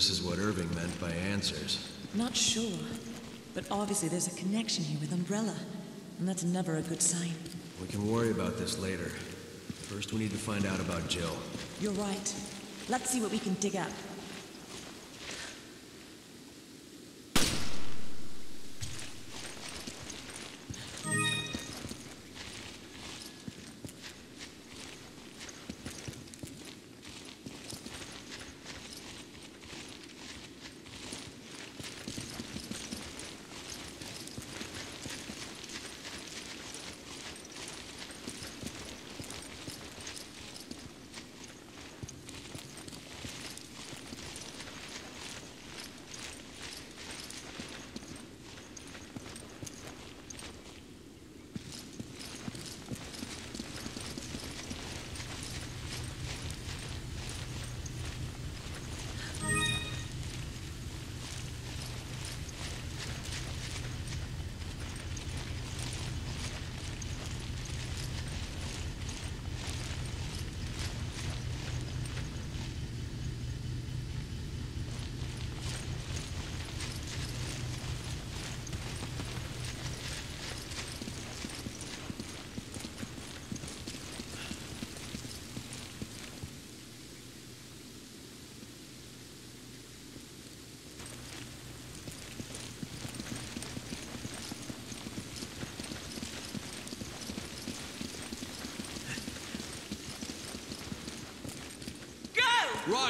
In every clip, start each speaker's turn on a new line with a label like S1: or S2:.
S1: this is what Irving meant by answers.
S2: Not sure. But obviously there's a connection here with Umbrella. And that's never a good sign.
S1: We can worry about this later. First, we need to find out about Jill.
S2: You're right. Let's see what we can dig up.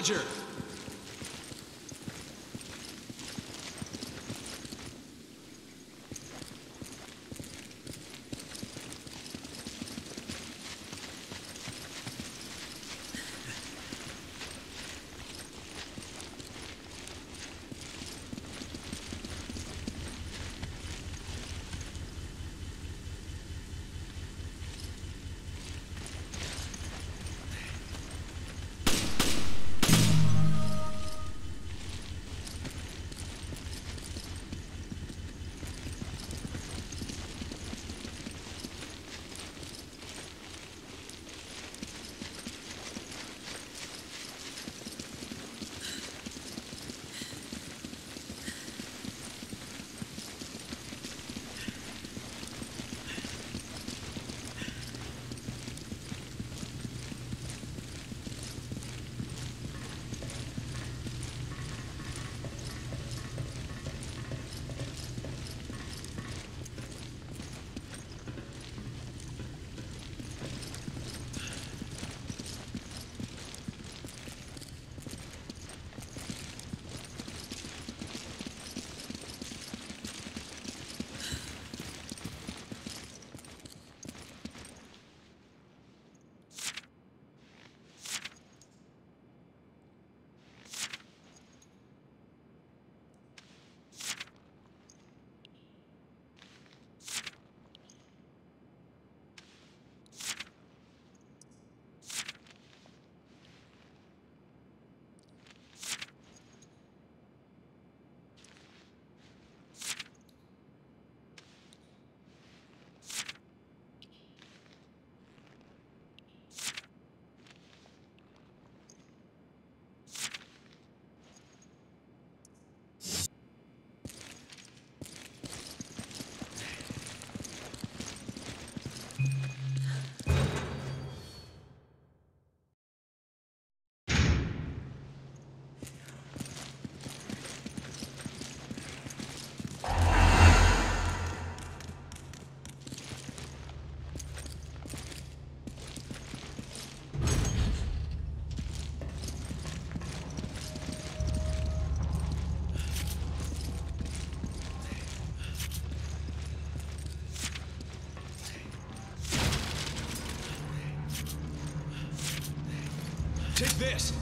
S1: Roger! This!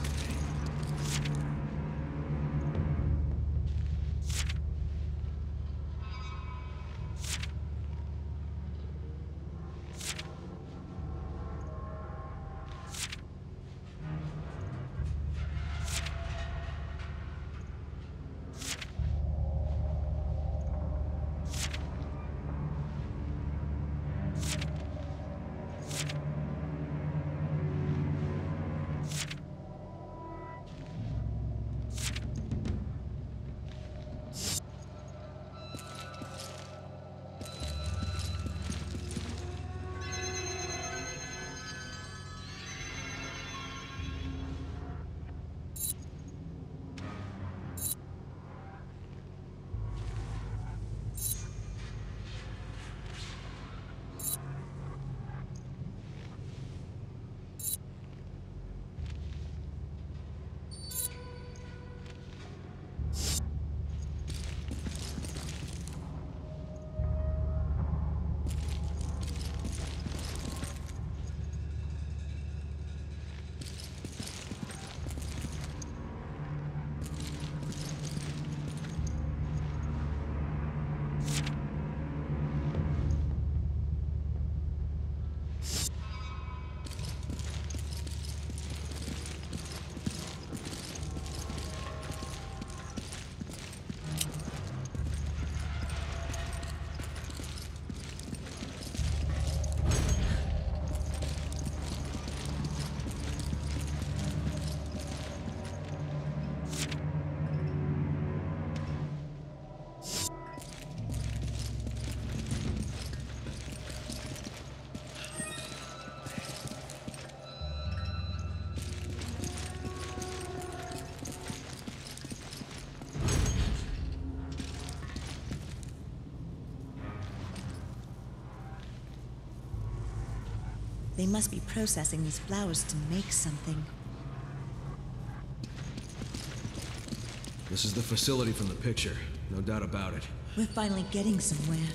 S2: They must be processing these flowers to make something.
S1: This is the facility from the picture. No doubt about it.
S2: We're finally getting somewhere.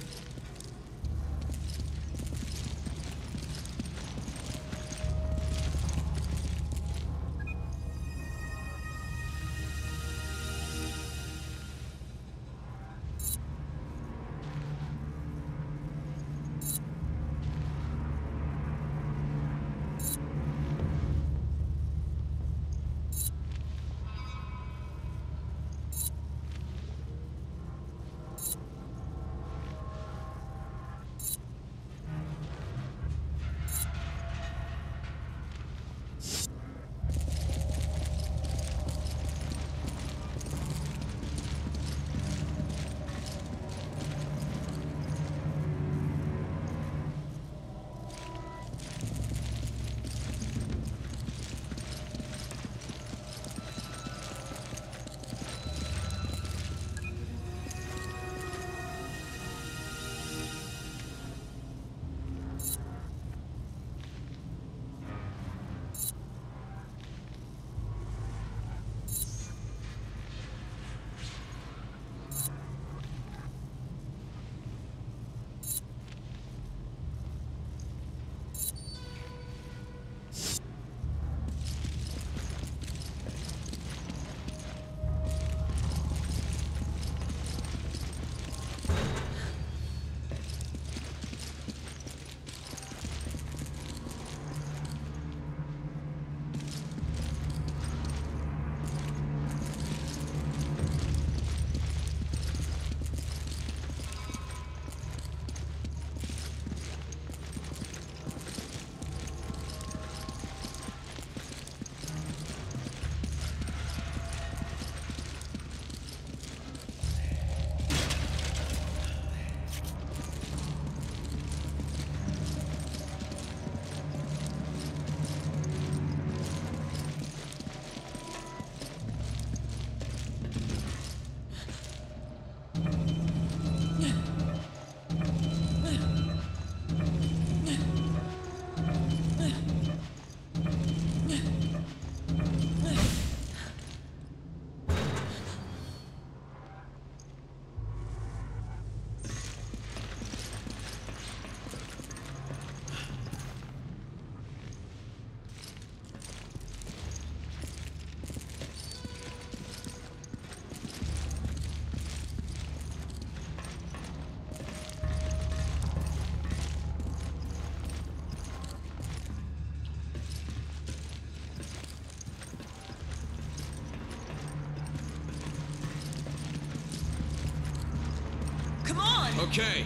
S1: Okay.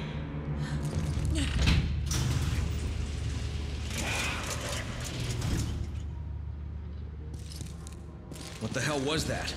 S1: What the hell was that?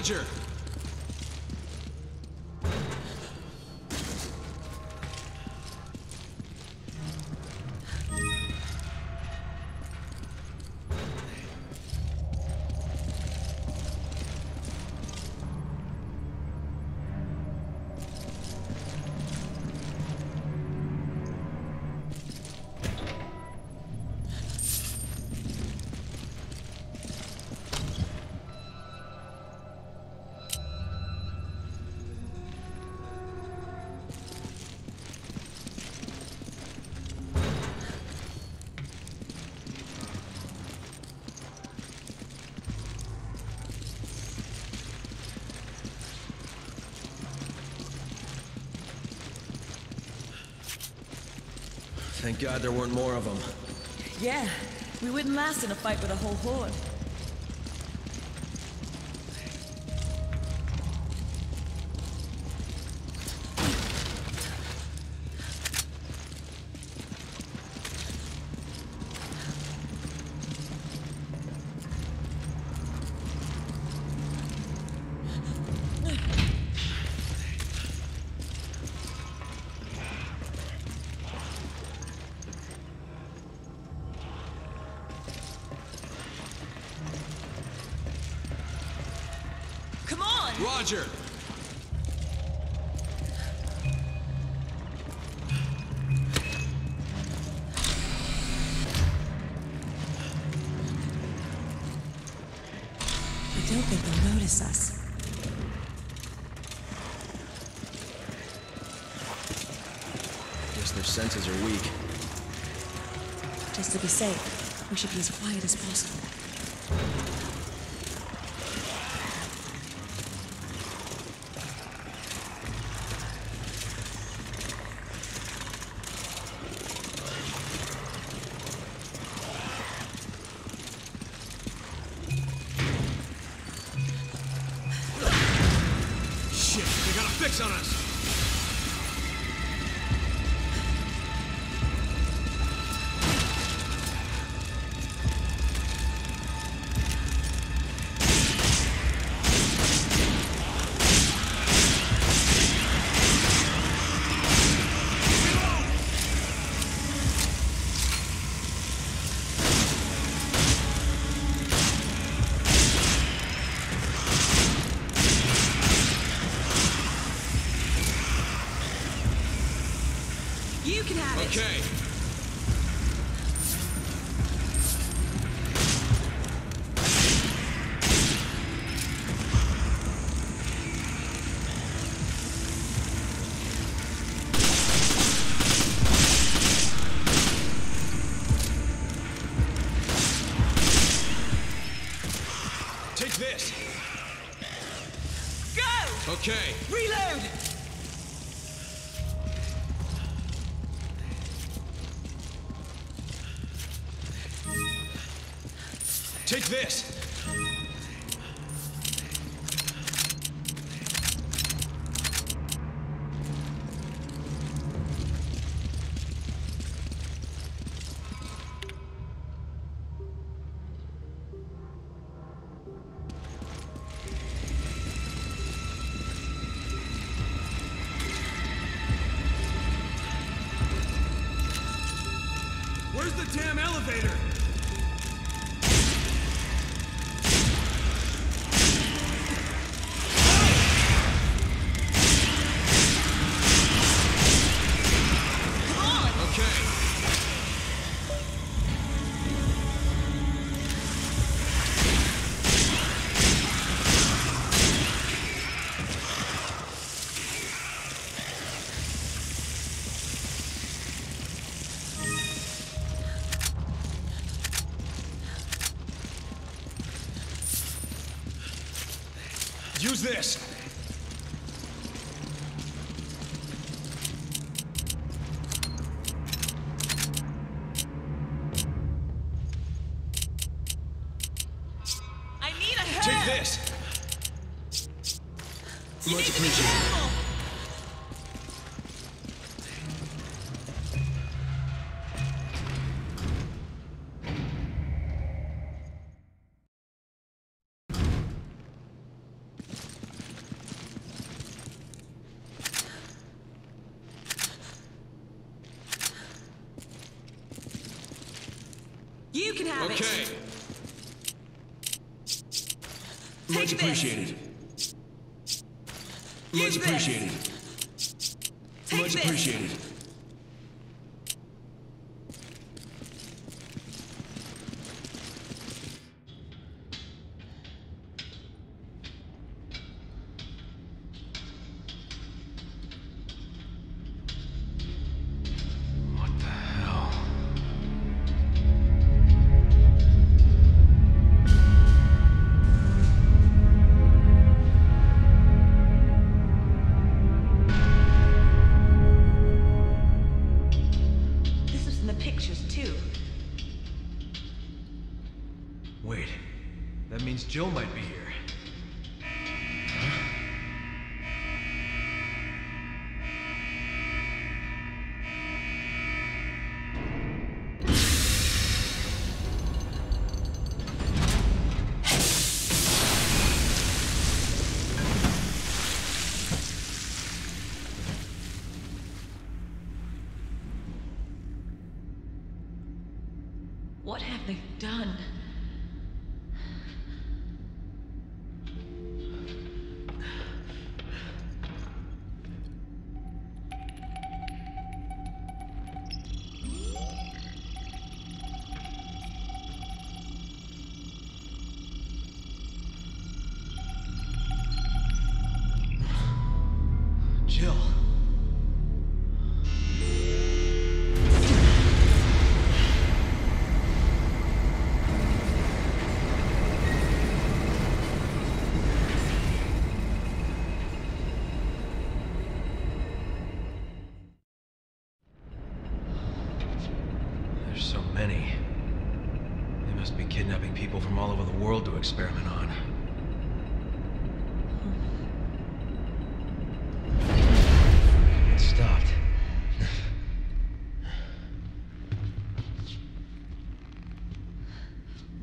S1: Roger! Thank God there weren't more of them.
S2: Yeah, we wouldn't last in a fight with a whole horde. Don't think they'll notice us.
S1: Guess their senses are weak.
S2: Just to be safe, we should be as quiet as possible.
S1: Okay. Take this.
S2: Go!
S1: Okay.
S2: Reload!
S1: Take this.
S2: have
S1: okay.
S2: it.
S1: Okay. Much appreciated. Much appreciated. Much appreciated.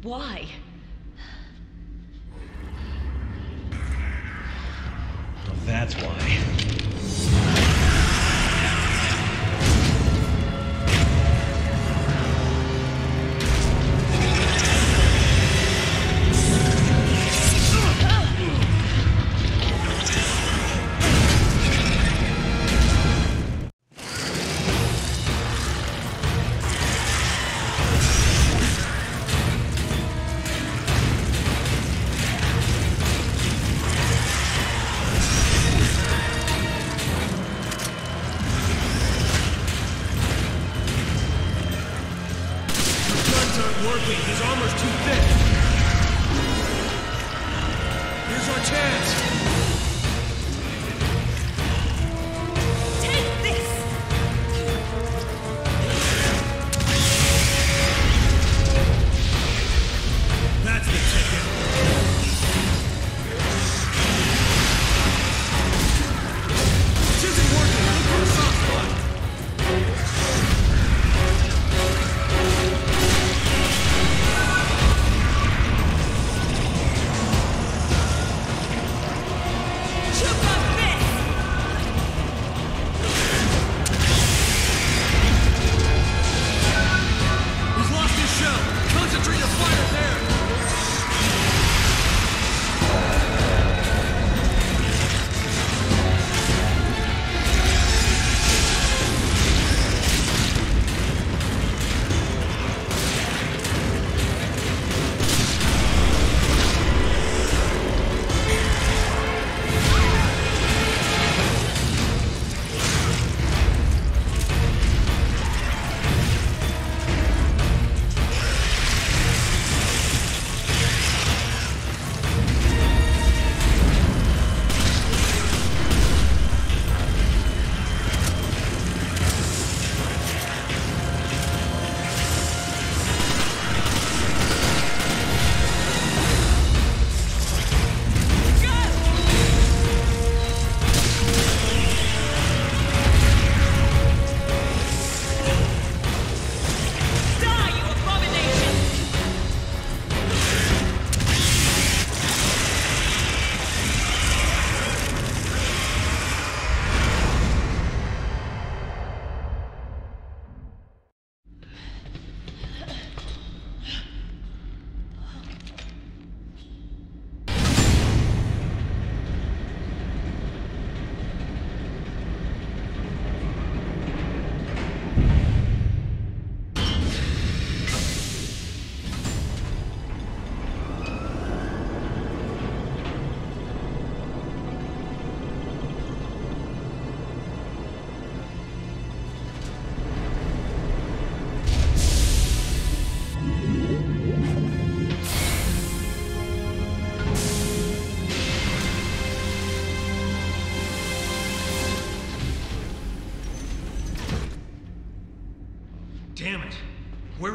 S2: Why?
S1: Workley. His armor's too thick. Here's our chance.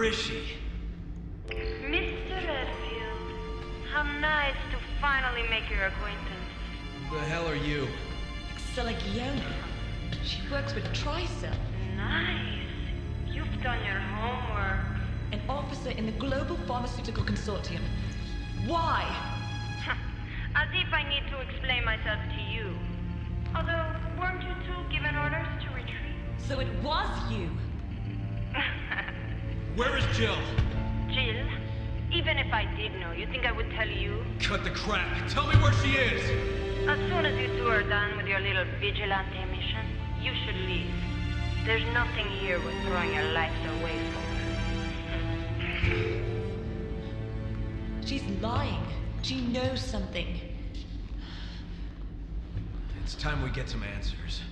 S1: Where is she?
S3: Mr. Redfield, how nice to finally make your acquaintance.
S1: Who the hell are you?
S2: Excella Gionne. She works with Tricell,
S3: Nice. You've done your homework.
S2: an officer in the Global Pharmaceutical Consortium. Why?
S3: As if I need to explain myself to you. Although, weren't you two given orders to retreat?
S2: So it was you.
S1: Where is Jill?
S3: Jill, even if I did know, you think I would tell you?
S1: Cut the crap. Tell me where she is.
S3: As soon as you two are done with your little vigilante mission, you should leave. There's nothing here worth throwing your lives away for.
S2: She's lying. She knows something.
S1: It's time we get some answers.